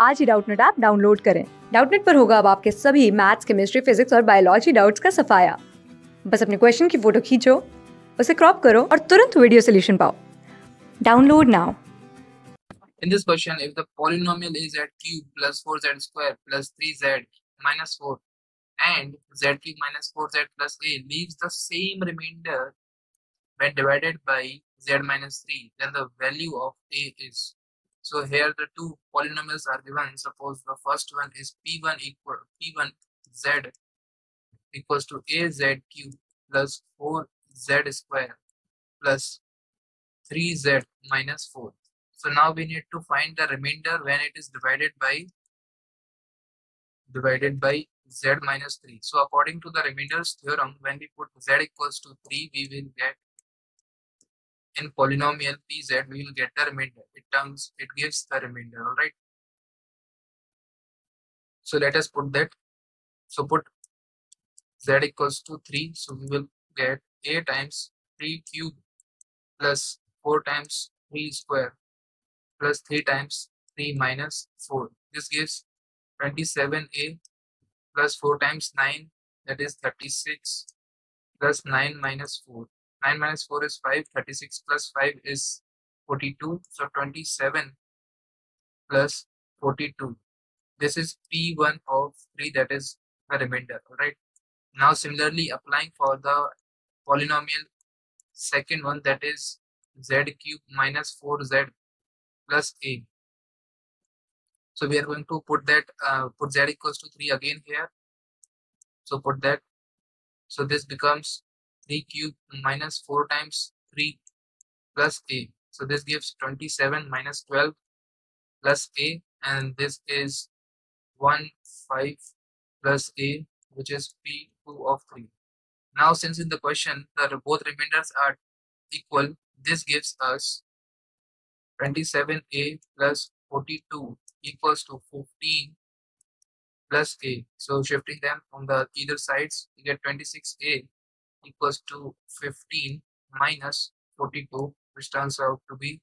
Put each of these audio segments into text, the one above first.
आज ही Doubtnut app download करें डाउटनेट पर होगा अब आपके सभी मैथ्स केमिस्ट्री फिजिक्स और बायोलॉजी डाउट्स का सफाया बस अपने क्वेश्चन की फ़ोटो खींचो उसे क्रॉप करो और तुरंत वीडियो सोल्यूशन पाओ download now In this question, if the polynomial is z cube plus 4z square plus 3z minus 4 and z cube minus 4z plus a leaves the same remainder when divided by z minus 3, then the value of a is. So here the two polynomials are given. Suppose the first one is p1 equal p1 z equals to a z cube plus 4z square plus 3z minus 4. So now we need to find the remainder when it is divided by divided by z minus 3. So according to the remainders theorem, when we put z equals to 3, we will get in polynomial pz, we will get the remainder. It turns it gives the remainder, all right. So let us put that. So put z equals to 3. So we will get a times 3 cube plus 4 times 3 square plus 3 times 3 minus 4. This gives 27a plus 4 times 9 that is 36 plus 9 minus 4. 9 minus 4 is 5, 36 plus 5 is 42. So 27 plus 42. This is P1 of 3 that is the remainder. Alright. Now similarly applying for the polynomial second one that is z cube minus 4z plus a. So we are going to put that uh, put z equals to 3 again here. So put that. So this becomes 3 cube minus 4 times 3 plus a. So this gives 27 minus 12 plus a and this is 1 5 plus a which is p2 of 3. Now since in the question the both remainders are equal this gives us 27a plus 42 equals to 15 plus a. So shifting them on the either sides, you get 26a equals to 15 minus 42, which turns out to be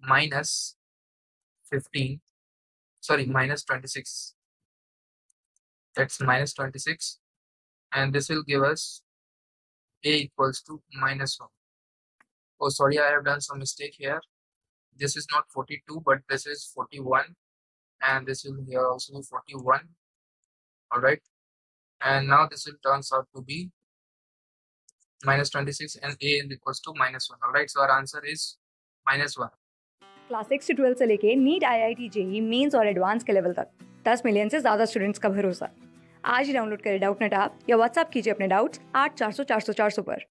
minus 15. Sorry, minus 26. That's minus 26. And this will give us a equals to minus 1. Oh, sorry, I have done some mistake here this is not 42 but this is 41 and this will here also be 41 all right and now this will turns out to be minus 26 and a is equals to minus 1 all right so our answer is minus 1 class six से twelfth से लेके NEET I I T JEE mains और advance के level तक। दस million से ज़्यादा students का भरोसा। आज ही डाउनलोड करें डाउट नेट या व्हाट्सअप कीजिए अपने डाउट्स आठ चार सौ चार सौ चार सौ पर।